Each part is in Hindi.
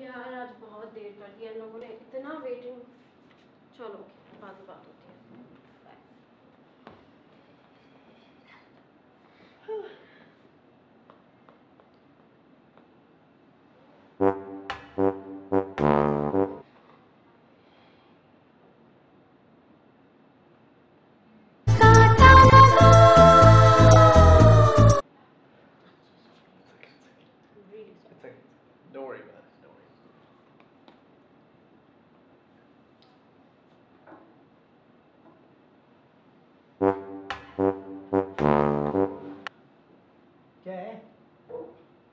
यार, आज बहुत देर कर दिया लोगों ने इतना वेटिंग चलो बाद में बात होती है. Don't worry about it.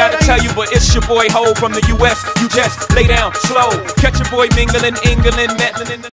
gotta tell you, but it's your boy Ho from the US. You just lay down slow, catch your boy mingling, England, meddling in